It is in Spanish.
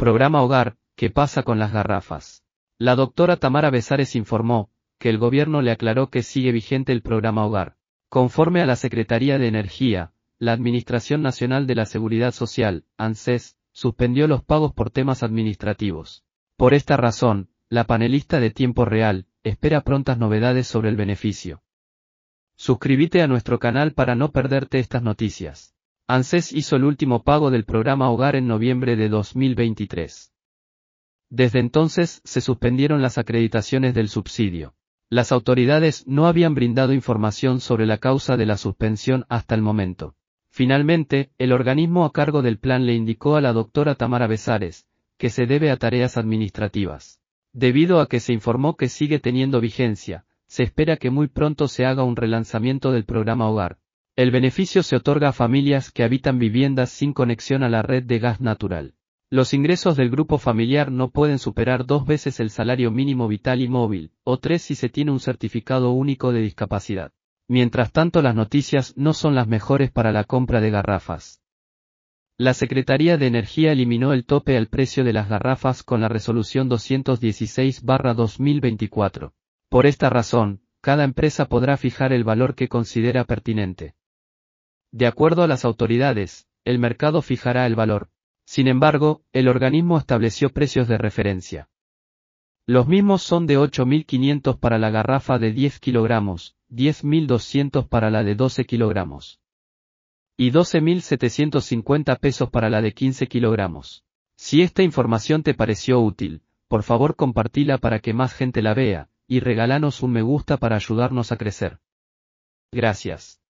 Programa Hogar, ¿qué pasa con las garrafas? La doctora Tamara Besares informó, que el gobierno le aclaró que sigue vigente el programa Hogar. Conforme a la Secretaría de Energía, la Administración Nacional de la Seguridad Social, ANSES, suspendió los pagos por temas administrativos. Por esta razón, la panelista de tiempo real, espera prontas novedades sobre el beneficio. Suscríbete a nuestro canal para no perderte estas noticias. ANSES hizo el último pago del programa Hogar en noviembre de 2023. Desde entonces se suspendieron las acreditaciones del subsidio. Las autoridades no habían brindado información sobre la causa de la suspensión hasta el momento. Finalmente, el organismo a cargo del plan le indicó a la doctora Tamara Besares, que se debe a tareas administrativas. Debido a que se informó que sigue teniendo vigencia, se espera que muy pronto se haga un relanzamiento del programa Hogar. El beneficio se otorga a familias que habitan viviendas sin conexión a la red de gas natural. Los ingresos del grupo familiar no pueden superar dos veces el salario mínimo vital y móvil, o tres si se tiene un certificado único de discapacidad. Mientras tanto las noticias no son las mejores para la compra de garrafas. La Secretaría de Energía eliminó el tope al precio de las garrafas con la resolución 216-2024. Por esta razón, cada empresa podrá fijar el valor que considera pertinente. De acuerdo a las autoridades, el mercado fijará el valor, sin embargo, el organismo estableció precios de referencia. Los mismos son de 8.500 para la garrafa de 10 kilogramos, 10.200 para la de 12 kilogramos. Y 12.750 pesos para la de 15 kilogramos. Si esta información te pareció útil, por favor compartila para que más gente la vea, y regálanos un me gusta para ayudarnos a crecer. Gracias.